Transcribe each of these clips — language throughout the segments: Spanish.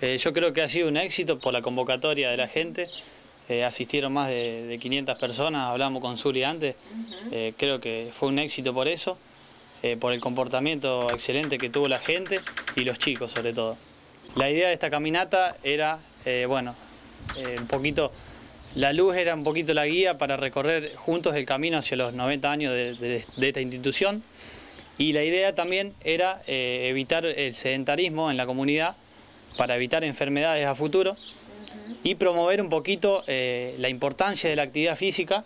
yo creo que ha sido un éxito por la convocatoria de la gente. Eh, asistieron más de, 500 personas, hablamos con Zuli antes, eh, creo que fue un éxito por eso, eh, por el comportamiento excelente que tuvo la gente y los chicos sobre todo. La idea de esta caminata era, bueno, un poquito, la luz era un poquito la guía para recorrer juntos el camino hacia los 90 años de, esta institución y la idea también era evitar el sedentarismo en la comunidad para evitar enfermedades a futuro y promover un poquito eh, la importancia de la actividad física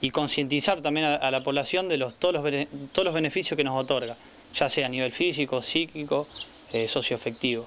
y concientizar también a, la población de los, todos, los, todos los beneficios que nos otorga, ya sea a nivel físico, psíquico, eh, socioafectivo,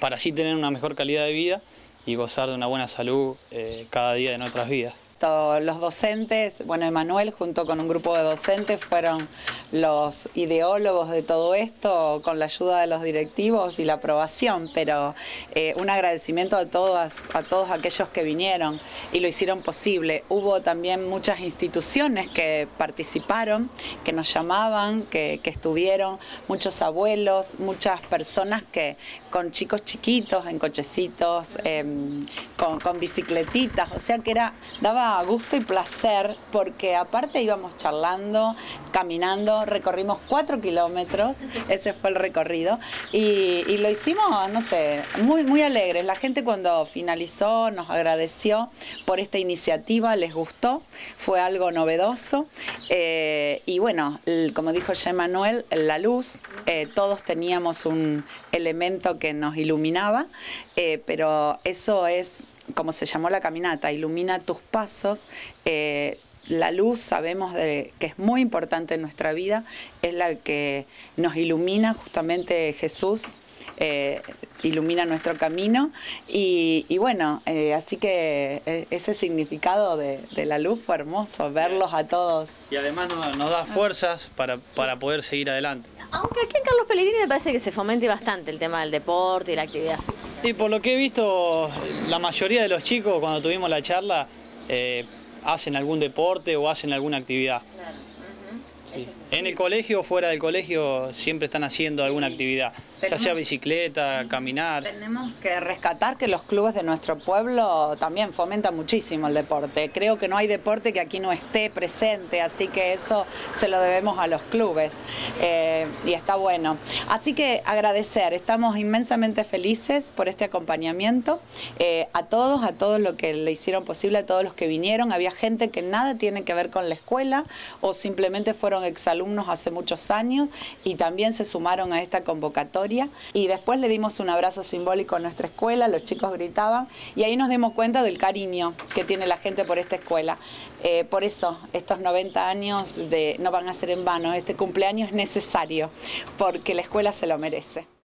para así tener una mejor calidad de vida y gozar de una buena salud eh, cada día de nuestras vidas los docentes, bueno, Emanuel junto con un grupo de docentes fueron los ideólogos de todo esto, con la ayuda de los directivos y la aprobación, pero eh, un agradecimiento a todas, a todos aquellos que vinieron y lo hicieron posible. Hubo también muchas instituciones que participaron, que nos llamaban, que, estuvieron, muchos abuelos, muchas personas que con chicos chiquitos, en cochecitos, em, con, con bicicletitas, o sea que era, daba gusto y placer porque aparte íbamos charlando, caminando, recorrimos cuatro kilómetros, ese fue el recorrido, y, lo hicimos, no sé, muy, muy alegres. La gente cuando finalizó nos agradeció por esta iniciativa, les gustó, fue algo novedoso. Eh, y bueno, como dijo ya Manuel, la luz, eh, todos teníamos un elemento que nos iluminaba, eh, pero eso es como se llamó la caminata, ilumina tus pasos. Eh, la luz sabemos de, que es muy importante en nuestra vida, es la que nos ilumina justamente Jesús. Eh, ilumina nuestro camino y, bueno, eh, así que ese significado de, la luz fue hermoso, verlos a todos. Y además nos, da fuerzas para, para poder seguir adelante. Aunque aquí en Carlos Pellegrini me parece que se fomente bastante el tema del deporte y la actividad física. Y por lo que he visto, la mayoría de los chicos cuando tuvimos la charla eh, hacen algún deporte o hacen alguna actividad. En el colegio o fuera del colegio siempre están haciendo alguna actividad ya sea bicicleta, caminar. Tenemos que rescatar que los clubes de nuestro pueblo también fomentan muchísimo el deporte. Creo que no hay deporte que aquí no esté presente, así que eso se lo debemos a los clubes eh, y está bueno. Así que agradecer, estamos inmensamente felices por este acompañamiento eh, a todos, a todos los que le hicieron posible, a todos los que vinieron. Había gente que nada tiene que ver con la escuela o simplemente fueron exalumnos hace muchos años y también se sumaron a esta convocatoria y después le dimos un abrazo simbólico a nuestra escuela, los chicos gritaban y ahí nos dimos cuenta del cariño que tiene la gente por esta escuela. Eh, por eso estos 90 años de, no van a ser en vano, este cumpleaños es necesario porque la escuela se lo merece.